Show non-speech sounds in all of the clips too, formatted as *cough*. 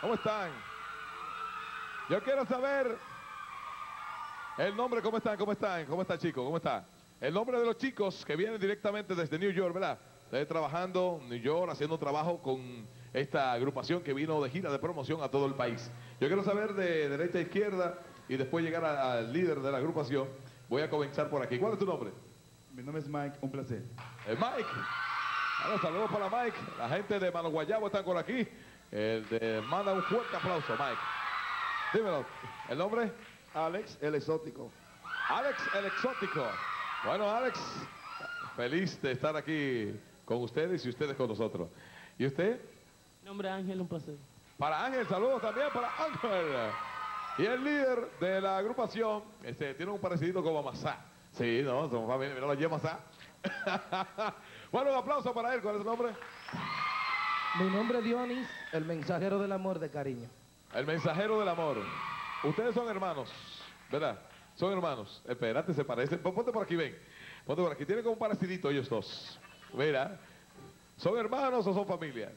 ¿Cómo están? Yo quiero saber el nombre, ¿cómo están? ¿Cómo están? ¿Cómo está, chicos? ¿Cómo está? El nombre de los chicos que vienen directamente desde New York, ¿verdad? Ustedes trabajando en New York, haciendo trabajo con esta agrupación que vino de gira de promoción a todo el país. Yo quiero saber de derecha a izquierda y después llegar al líder de la agrupación. Voy a comenzar por aquí. ¿Cuál es tu nombre? Mi nombre es Mike, un placer. Eh, Mike. Bueno, saludos para Mike. La gente de Mano Guayabo están por aquí. El de, manda un fuerte aplauso, Mike. Dímelo. ¿El nombre? Alex, el exótico. Alex el Exótico. Bueno, Alex, feliz de estar aquí con ustedes y ustedes con nosotros. ¿Y usted? Nombre Ángel, un placer. Para Ángel, saludos también para Ángel. Y el líder de la agrupación, este, tiene un parecido como Masá. Sí, no, somos familia, mira, lo lleva Masá. *laughs* bueno, un aplauso para él. ¿Cuál es su nombre? Mi nombre es Dionis, el mensajero del amor de cariño. El mensajero del amor. Ustedes son hermanos, ¿verdad? Son hermanos. Espérate, se parecen. Pon- Ponte por aquí, ven. Ponte por aquí. Tienen como un parecidito ellos dos. Mira. ¿Son hermanos o son familia?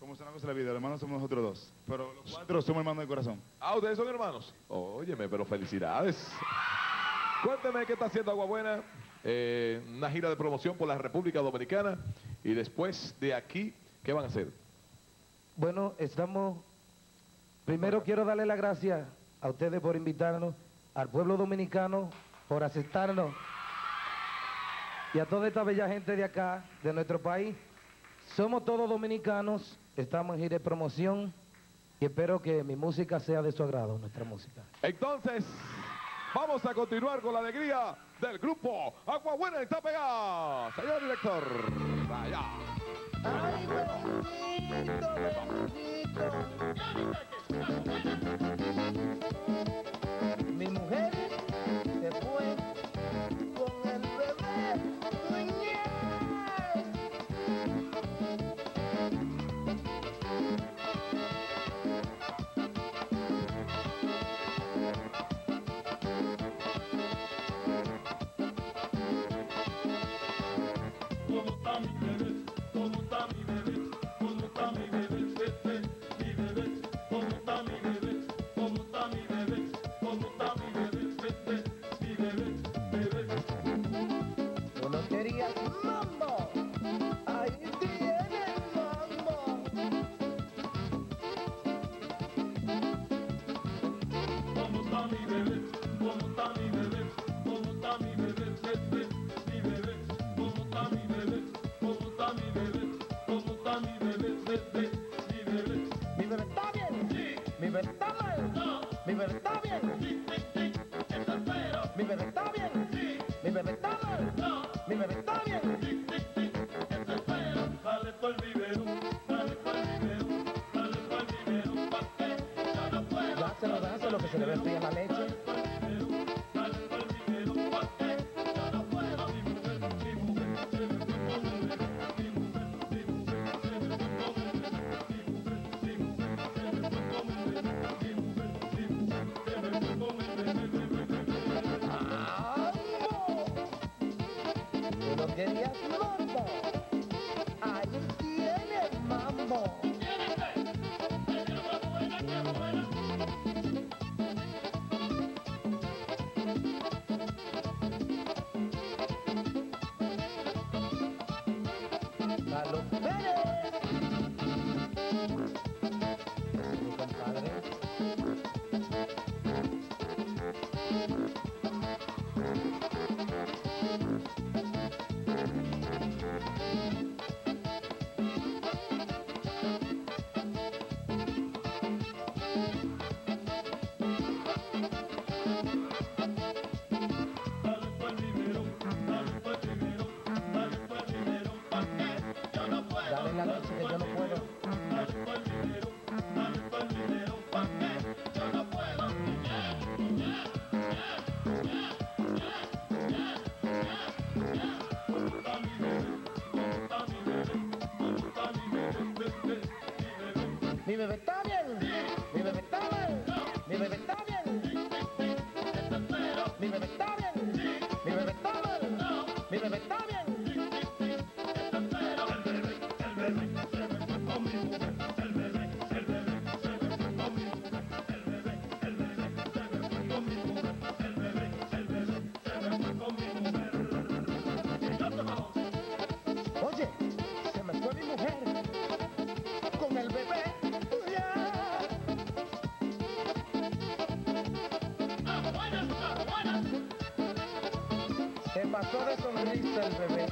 ¿Cómo se la vida? Los hermanos somos nosotros dos. Pero los cuatro somos hermanos de corazón. Ah, ustedes son hermanos. Óyeme, pero felicidades. Cuénteme qué está haciendo Agua Buena. Eh, una gira de promoción por la República Dominicana. Y después de aquí, ¿qué van a hacer? Bueno, estamos... Primero quiero darle las gracias a ustedes por invitarnos, al pueblo dominicano por aceptarnos y a toda esta bella gente de acá, de nuestro país. Somos todos dominicanos, estamos en gira de promoción y espero que mi música sea de su agrado, nuestra música. Entonces, vamos a continuar con la alegría del grupo Agua Buena está pegada. Señor director, vaya. Ay, bendito, bendito. Mi mujer se fue ¿Cómo está Dáselo, dáselo, que se le ve Carlos mi bebé. Está bien. Mi bebé está mal. Mi bebé está bien. Mi bebé está bien. Mi bebé está mal. Mi bebé está bien. Pasó de sonrisa el bebé.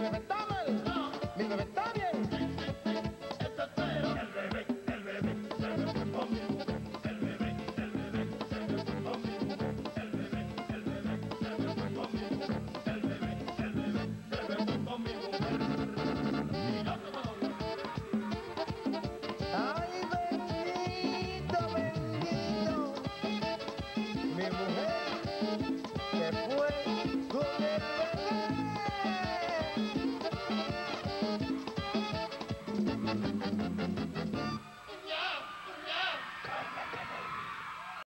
Bien. Mi